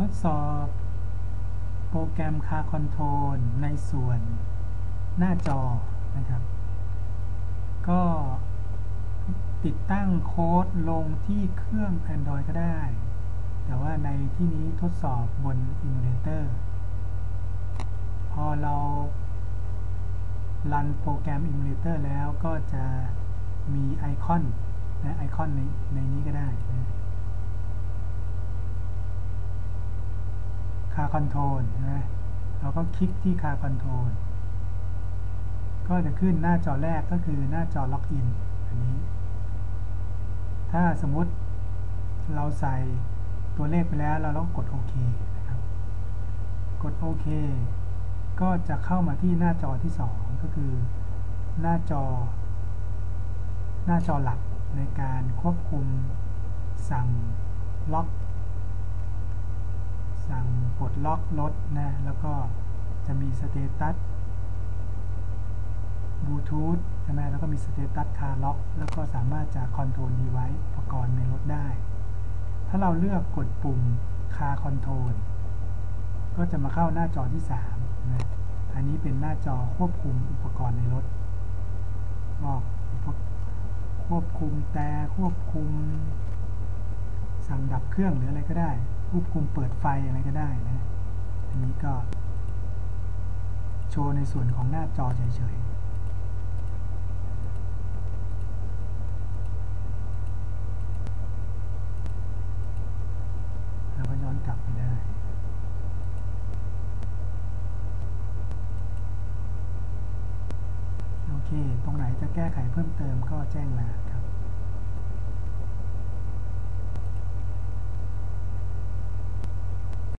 ทดสอบ โปรแกรมคาคอนโทรลในส่วนหน้าจอนะครับ ก็ติดตั้งโค้ดลงที่เครื่อง Android ก็ได้ แต่ว่าในที่นี้ทดสอบบน Emulator พอเรารันโปรแกรม Emulator แล้วก็จะมีไอคอนนะไอคอนในในนี้ก็ได้นะ Car Control นะเราก็คลิกที่ Car Control ก็จะขึ้นหน้าจอแรกก็คือหน้าจอ login อันนี้ ถ้าสมมติเราใส่ตัวเลขไปแล้ว เราต้องกดโอเคนะครับ กดโอเคก็จะเข้ามาที่หน้าจอที่ 2 ก็คือหน้าจอ หน้าจอหลักในการควบคุมสั่งล็อก สั่งปลดล็อกรถนะ แล้วก็จะมี status บลูทูธใช่ไหมแล้วก็มี status car lock แล้วก็สามารถจะ control device อุปกรณ์ในรถได้ ถ้าเราเลือกกดปุ่ม Car Control ก็จะมาเข้าหน้าจอที่3นะอันนี้เป็นหน้าจอควบคุมอุปกรณ์ในรถบอกควบคุมแต่ควบคุม สั่งดับเครื่องหรืออะไรก็ได้ ควบคุมเปิดไฟอะไรก็ได้นะ อันนี้ก็ โชว์ในส่วนของหน้าจอเฉยๆเราก็ย้อนกลับไปได้โอเคตรงไหนจะแก้ไขเพิ่มเติมก็แจ้งมาครับ